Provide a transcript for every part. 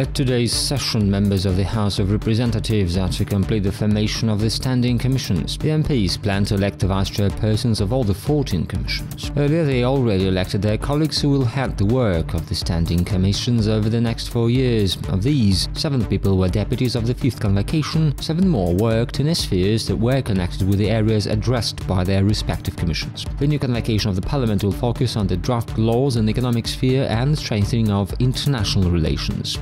At today's session, members of the House of Representatives are to complete the formation of the standing commissions. The MPs plan to elect the vice chairpersons of all the 14 commissions. Earlier, they already elected their colleagues who will head the work of the standing commissions over the next four years. Of these, seven people were deputies of the fifth convocation, seven more worked in spheres that were connected with the areas addressed by their respective commissions. The new convocation of the parliament will focus on the draft laws in the economic sphere and strengthening of international relations.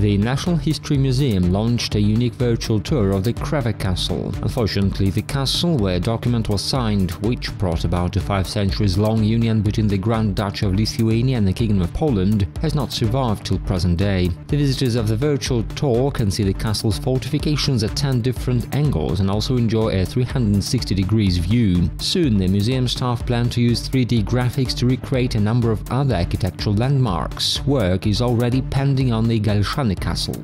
The National History Museum launched a unique virtual tour of the Kreva Castle. Unfortunately, the castle where a document was signed, which brought about a five centuries-long union between the Grand Duchy of Lithuania and the Kingdom of Poland, has not survived till present day. The visitors of the virtual tour can see the castle's fortifications at 10 different angles and also enjoy a 360 degrees view. Soon, the museum staff plan to use 3D graphics to recreate a number of other architectural landmarks. Work is already pending on the Halshany Castle.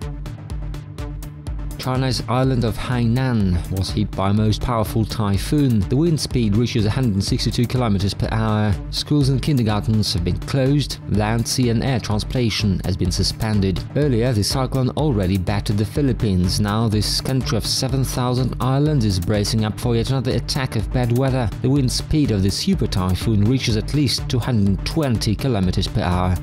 China's island of Hainan was hit by a most powerful typhoon. The wind speed reaches 162 km per hour. Schools and kindergartens have been closed. Land, sea and air transportation has been suspended. Earlier, the cyclone already battered the Philippines. Now this country of 7,000 islands is bracing up for yet another attack of bad weather. The wind speed of the super typhoon reaches at least 220 km per hour.